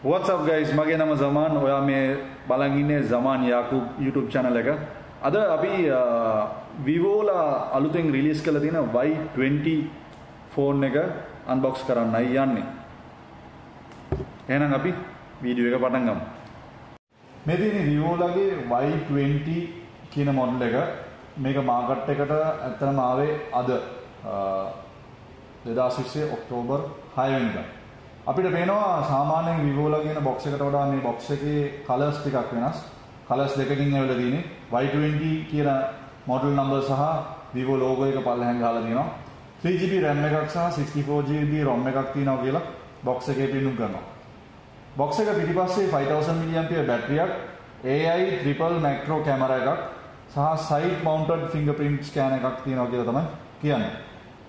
What's up guys? මගේ නම සමාන් ඔයා මේ බලන් ඉන්නේ සමාන් යාකුබ් YouTube channel එක. අද අපි විවෝලා අලුතෙන් රිලීස් කළ තියෙන Y20 ෆෝන් එක අන්බොක්ස් කරන්නයි යන්නේ. එහෙනම් අපි වීඩියෝ එක පටන් ගමු. මේ තියෙන්නේ විවෝලාගේ Y20 කියන මොඩල් එක මේක මාකට් එකට ඇත්තටම ආවේ අද 2020 ඔක්තෝබර් 6 වෙනිදා. අපිට පේනවා සාමාන්‍යයෙන් විවෝලා කියන බොක්ස් එකට වඩා මේ බොක්ස් එකේ කලර්ස් ටිකක් වෙනස්. කලර්ස් දෙකකින් ඇවිල්ලා තියෙන්නේ. Y20 කියන මොඩල් නම්බර් සහ Vivo logo එක පල්ලෙහාන් ගහලා තියෙනවා. 3GB RAM එකක් සහ 64GB ROM එකක් තියෙනවා කියලා බොක්ස් එකේ පෙන්නුම් කරනවා. බොක්ස් එක පිටිපස්සේ 5000 mAh බැටරියක්, AI triple macro කැමරා එකක් සහ side mounted fingerprint scanner එකක් තියෙනවා කියලා තමයි කියන්නේ.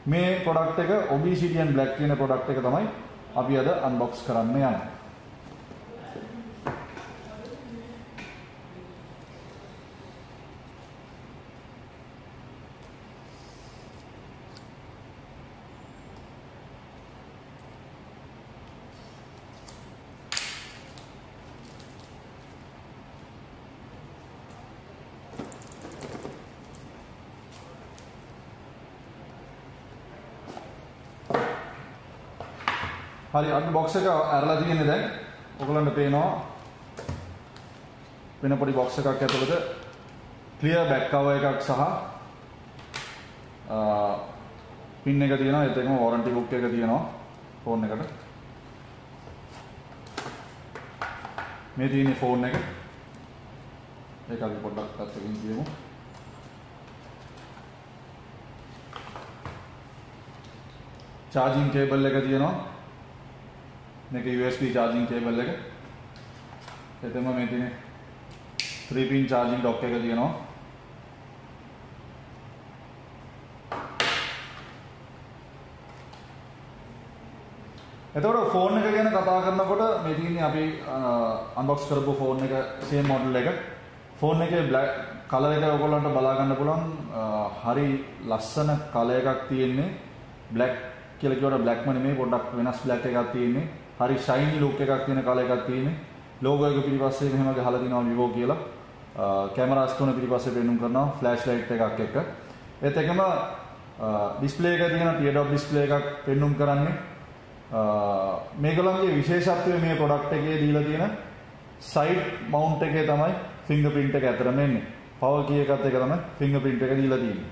මේ ප්‍රොඩක්ට් එක Obsidian Black කියන ප්‍රොඩක්ට් එක තමයි අපි අද අන්බොක්ස් කරන්න යන්නේ. හරි අන්න බොක්ස් එක ඇරලා තියෙන්නේ දැන්. ඔයගලන්ට පේනවා වෙන පොඩි බොක්ස් එකක් ඇතුළත ක්ලියර් බෑක් කවර් එකක් සහ පින් එක තියෙනවා ඒත් එක්කම වොරන්ටි බුක් එක තියෙනවා ෆෝන් එකට. මේ තියෙන්නේ ෆෝන් එක. ඒක අපි පොඩ්ඩක් පැත්තකින් කියමු. චාර්ජින් කේබල් එක තියෙනවා. මේක USB charging cable එක. එතෙම මේ තියෙන 3 pin charging dock එක තියෙනවා. එතකොට ෆෝන් එක ගැන කතා කරනකොට මේ තියෙන්නේ අපි අන්බොක්ස් කරපු ෆෝන් එක same model එක. ෆෝන් එකේ black color එක ඔයගොල්ලන්ට බලා ගන්න පුළුවන් හරි ලස්සන color එකක් තියෙන්නේ. black කියලා කියවට black ම නෙමෙයි පොඩ්ඩක් වෙනස් black එකක් තියෙන්නේ. හරි ෂයිනි ලුක් එකක් තියෙන කලර් එකක් තියෙන්නේ. ලෝගෝ එක පිටිපස්සේ මෙහෙම ගහලා තිනවා Vivo කියලා. කැමරාස් තුන පිටිපස්සේ පෙන්නුම් කරනවා ෆ්ලෑෂ් ලයිට් එකක් එක්ක. ඒත් එකම ඩිස්ප්ලේ එක තියෙන ටියර් ඩිස්ප්ලේ එකක් පෙන්නුම් කරන්නේ. මේගොල්ලන්ගේ විශේෂත්වය මේ ප්‍රොඩක්ට් එකේ දීලා තියෙන සයිඩ් මවුන්ට් එකේ තමයි ෆින්ගර්ප්‍රින්ට් එක ඇතරම එන්නේ. පවර් කී එකත් එක තමයි ෆින්ගර්ප්‍රින්ට් එක දීලා තියෙන්නේ.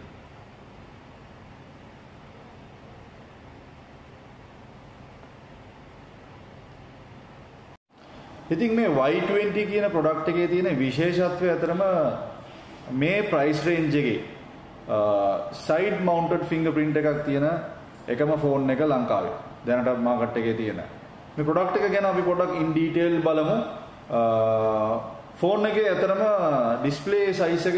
ඉතින් මේ Y20 කියන ප්‍රොඩක්ට් එකේ තියෙන විශේෂත්වය අතරම මේ ප්‍රයිස් රේන්ජ් එකේ සයිඩ් මවුන්ටඩ් ෆින්ගර්ප්‍රින්ට් එකක් තියෙන එකම ෆෝන් එක ලංකාවේ. දැනට මාකට් එකේ තියෙන. මේ ප්‍රොඩක්ට් එක ගැන අපි පොඩ්ඩක් ඉන් ඩීටේල් බලමු. ෆෝන් එකේ අතරම ඩිස්ප්ලේ සයිස් එක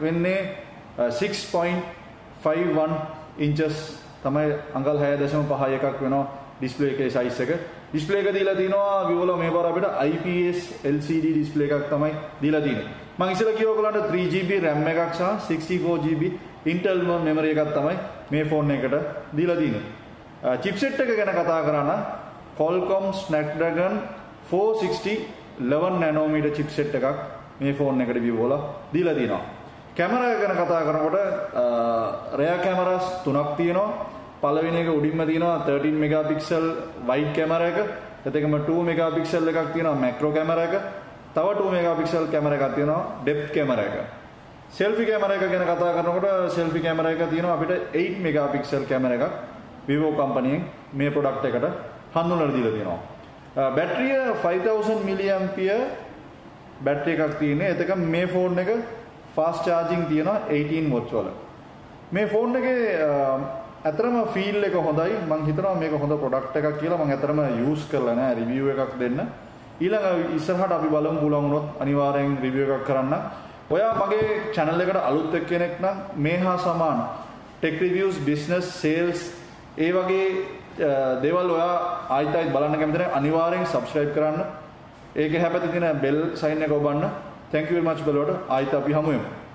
වෙන්නේ 6.51 ඉන්චස් තමයි අඟල් 6.5 එකක් වෙනවා ඩිස්ප්ලේ එකේ සයිස් එක. ඩිස්ප්ලේ එක දීලා තිනවා Vivo මේ පාර අපිට IPS LCD ඩිස්ප්ලේ එකක් තමයි දීලා තියෙන්නේ. මම ඉස්සෙල්ලා කිව්වා ඔයගලන්ට 3GB RAM එකක් සහ 64GB internal memory එකක් තමයි මේ ෆෝන් එකට දීලා තියෙන්නේ. චිප්සෙට් එක ගැන කතා කරා නම් Qualcomm Snapdragon 460 11 nanometer chipset එකක් මේ ෆෝන් එකට Vivo දීලා තියෙනවා. කැමරා ගැන කතා කරනකොට rear cameras තුනක් තියෙනවා. පළවෙනි එක උඩින්ම තියෙනවා 13 මෙගාපික්සල් වයිඩ් කැමරා එක. එතකම 2 මෙගාපික්සල් එකක් තියෙනවා මැක්‍රෝ කැමරා එක. තව 2 මෙගාපික්සල් කැමරා එකක් තියෙනවා ඩෙප්ත් කැමරා එක. සෙල්ෆි කැමරා එක ගැන කතා කරනකොට සෙල්ෆි කැමරා එක තියෙනවා අපිට 8 මෙගාපික්සල් කැමරා එකක් Vivo කම්පැනියෙන් මේ ප්‍රොඩක්ට් එකට හඳුන්වලා දීලා තියෙනවා. බැටරිය 5000 mAh බැටරි එකක් තියෙන්නේ. එතකම මේ ෆෝන් එක ෆාස්ට් charging තියෙනවා 18 watts වල. මේ ෆෝන් එකේ ඇතරම ෆීල් එක හොඳයි. මං හිතනවා මේක හොඳ ප්‍රොඩක්ට් එකක් කියලා මං ඇතරම යූස් කරලා නෑ රිවිව් එකක් දෙන්න. ඊළඟ ඉස්සරහට අපි බලමු පුළුවන් වුණොත් අනිවාර්යෙන් රිවිව් එකක් කරන්න. ඔයා මගේ channel එකට අලුත් කෙනෙක් නම් මේ හා සමාන. tech reviews business sales ඒ වගේ දේවල් ඔයා ආයිත් ආයිත් බලන්න කැමති නම් අනිවාර්යෙන් subscribe කරන්න. ඒකේ හැපැත්තේ තියෙන bell sign එක ඔබන්න. Thank you very much බලවට. ආයිත් අපි හමු වෙමු.